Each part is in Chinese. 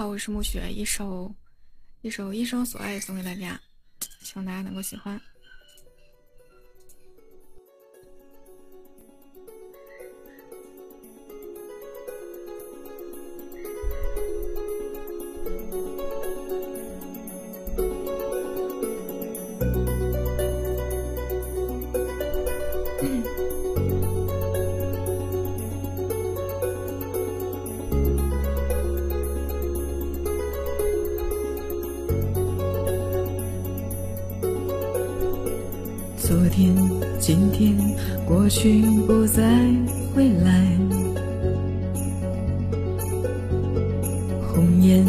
好，我是暮雪，一首一首一生所爱送给大家，希望大家能够喜欢。昨天、今天、过去不再回来，红颜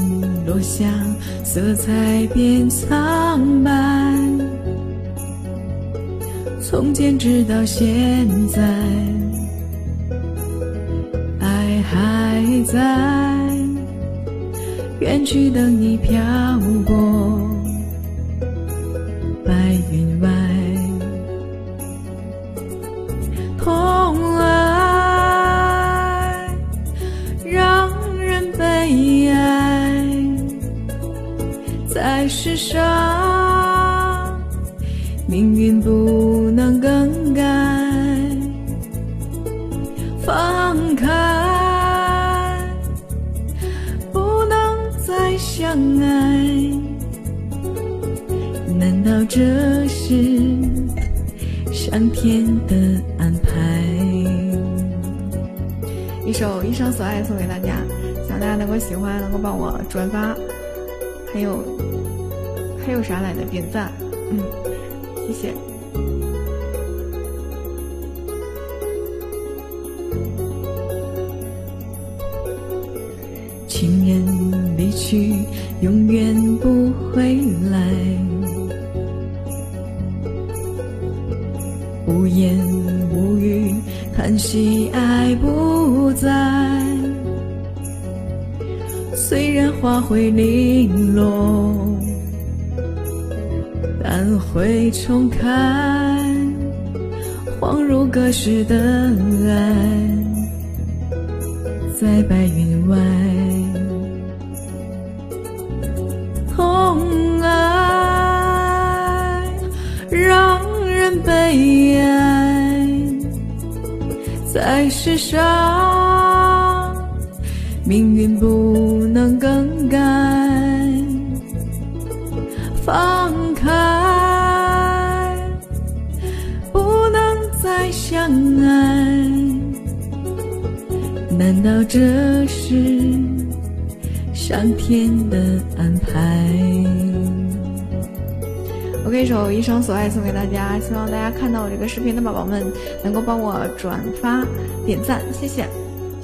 落下，色彩变苍白。从前直到现在，爱还在，远去等你飘过世上命运不能更改。放开，不能再相爱，难道这是上天的安排？一首《一生所爱》送给大家，希望大家能够喜欢，能够帮我转发，还有还有啥来的点赞，嗯，谢谢。情人离去，永远不回来，无言无语，叹息爱不在。虽然花会零落，但会重开，恍如隔世的爱，在白云外。痛爱让人悲哀，在世上命运不能更改。放开，难道这是？上天的安排。我给一首《一生所爱》送给大家，希望大家看到我这个视频的宝宝们能够帮我转发、点赞，谢谢，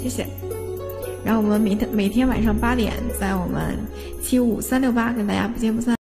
谢谢。然后我们每天每天晚上八点，在我们七五三六八跟大家不见不散。